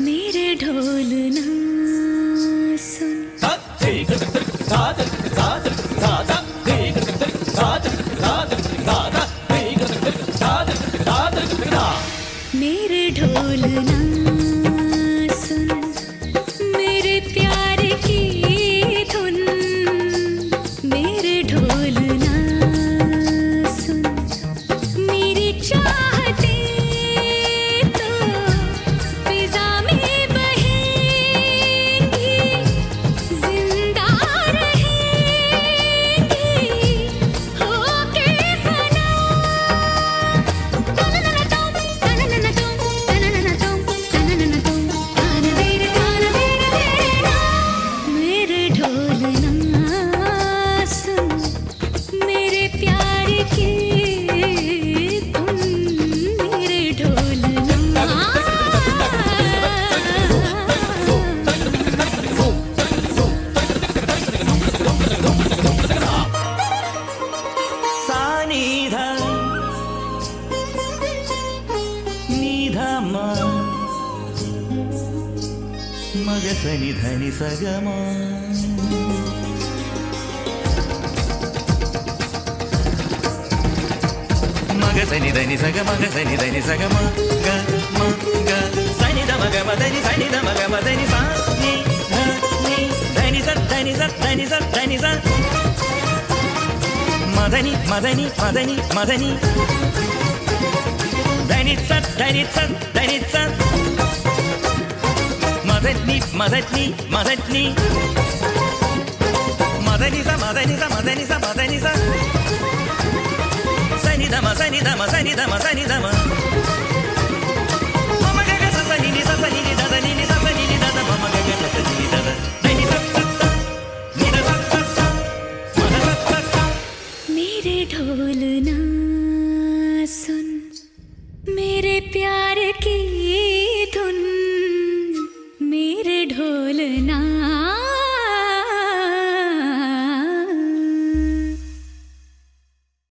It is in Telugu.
मेरे ढोल मेरे ढोलना నిధమ మగ సని ధని సగమా. మగ సని ధని సగ మగ సని ధని సగమ. గ మ గ సని ద మగ మ ధని సని ద మగ మ ధని సా ని ధ ని ధని స ధని స ధని స ధని స. మదని మదని మదని మదని ధనిత్స ధనిత్స ధనిత్స మదన్ని మదన్ని మదన్ని మదనిస మదనిస మదనిస మదనిస. సనిధమ సనిధమ సనిధమ సనిధమ. మమగగ ఢోలునా